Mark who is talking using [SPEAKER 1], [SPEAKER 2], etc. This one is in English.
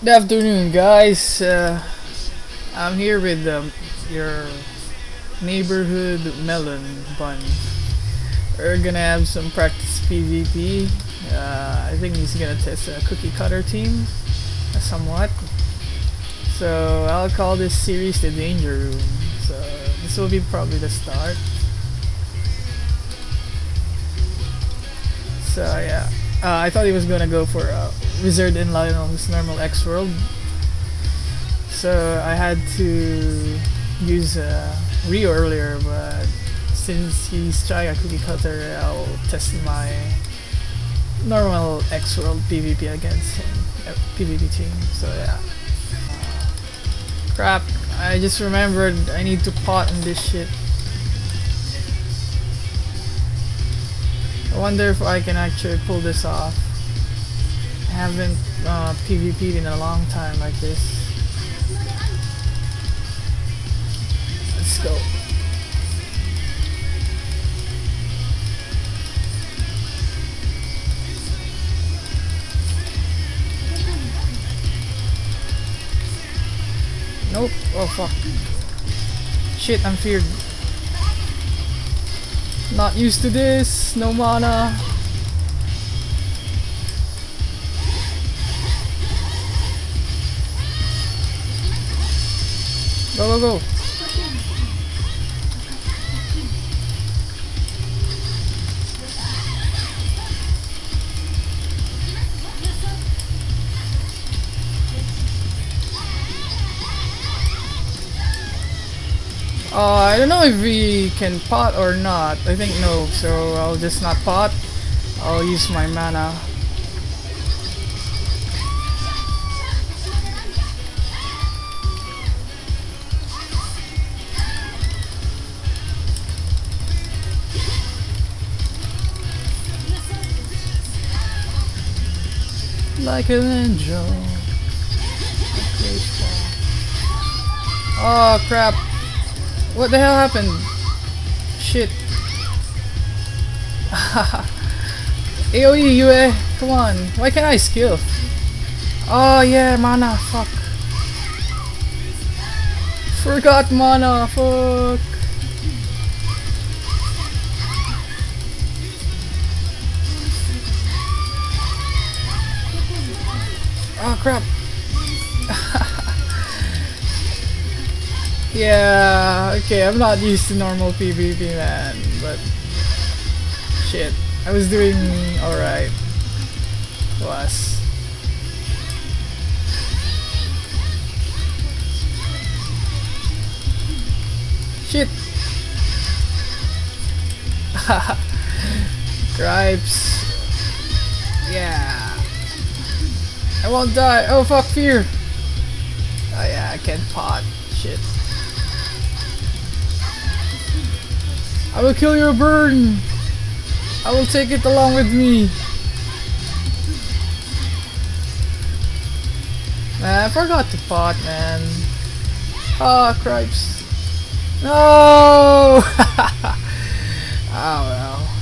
[SPEAKER 1] Good afternoon, guys. Uh, I'm here with um, your neighborhood melon bun. We're gonna have some practice PvP. Uh, I think he's gonna test a cookie cutter team, uh, somewhat. So I'll call this series the Danger Room. So this will be probably the start. So yeah, uh, I thought he was gonna go for uh, Wizard and Lionel's normal X World. So I had to use uh, Rio earlier, but since he's trying a cookie cutter, I'll test my normal X World PvP against him, uh, PvP team. So yeah. Crap, I just remembered I need to pot in this shit. I wonder if I can actually pull this off. I haven't uh, PvP'd in a long time like this. Let's go. Nope. Oh fuck. Shit, I'm feared. Not used to this. No mana. Go. Uh, I don't know if we can pot or not. I think no, so I'll just not pot. I'll use my mana. Like an angel. Oh crap. What the hell happened? Shit. AoE, you eh? Come on. Why can't I skill? Oh yeah, mana. Fuck. Forgot mana. Fuck. Crap. Yeah, okay, I'm not used to normal PvP, man, but shit, I was doing alright. Was. Shit! Gripes. Yeah. I won't die. Oh fuck, fear. Oh yeah, I can't pot. Shit. I will kill your burn. I will take it along with me. Man, I forgot to pot, man. Ah, oh, cripes. No! oh well.